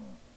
Mm.